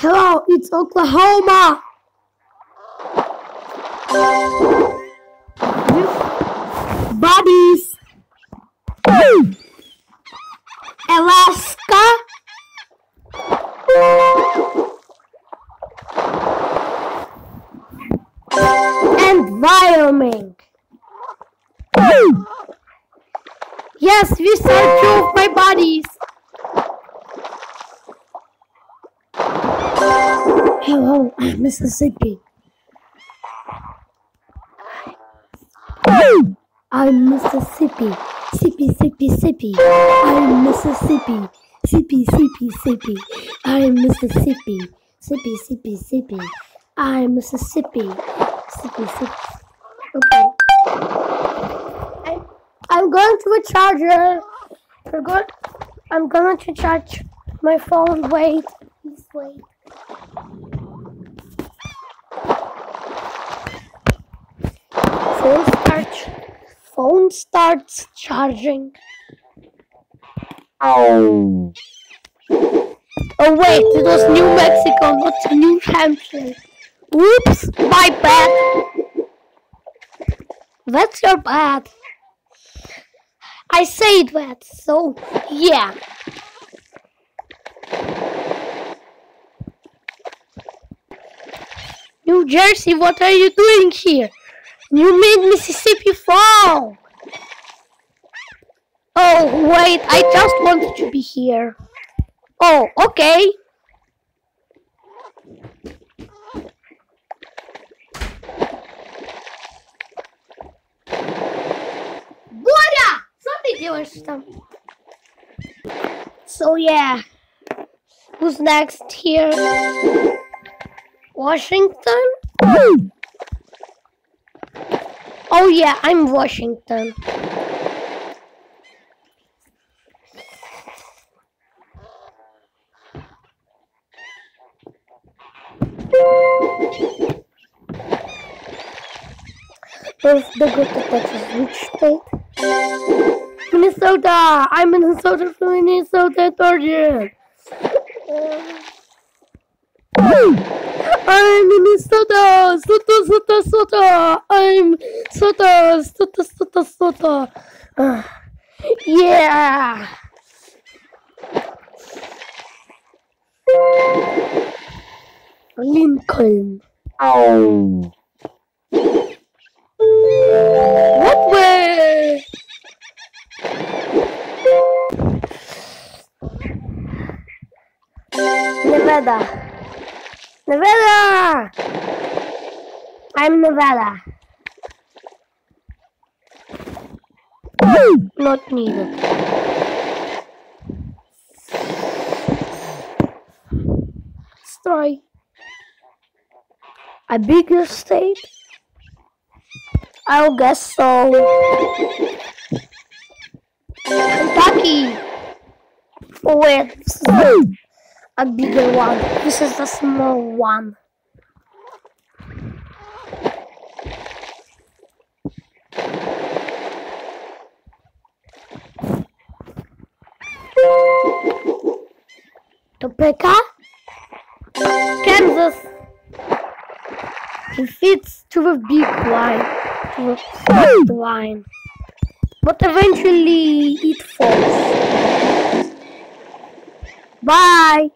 Hello, it's Oklahoma. Bodies. Alaska. And Wyoming. Yes, we saw two of my bodies. Hello, I'm Mississippi. I'm Mississippi. Sippy, sippy, sippy. I'm Mississippi. Sippy, sippy, sippy. I'm Mississippi. Sippy, sippy, sippy. I'm Mississippi. Sippy, sippy. Okay. I'm, going to a charger. We're going, I'm going to charge my phone. Wait. Please wait. Phone starts. Phone starts charging. Oh. Oh wait, it was New Mexico, not New Hampshire. Oops, my bad. That's your bad. I said that, so yeah. New Jersey, what are you doing here? You made Mississippi fall. Oh, wait, I just wanted to be here. Oh, okay. Bora! Co ty делаешь там? So yeah. Who's next here? Washington? Oh yeah, I'm Washington. Where's the go to Texas? Which state? Minnesota! I'm Minnesota from Minnesota, Georgia. I'm Minnesota! Soto, Soto, Soto! I'm Soto, Soto, Soto, Soto! Uh, yeah! Lincoln. Oh. What way? Nevada. Nevada! I'm Novella. Not needed. Try. A bigger state? I'll guess so. Kentucky. Is a, bigger one. This is a small one. Topeka, Kansas. It fits to the big line, to the first line. But eventually it falls. Bye.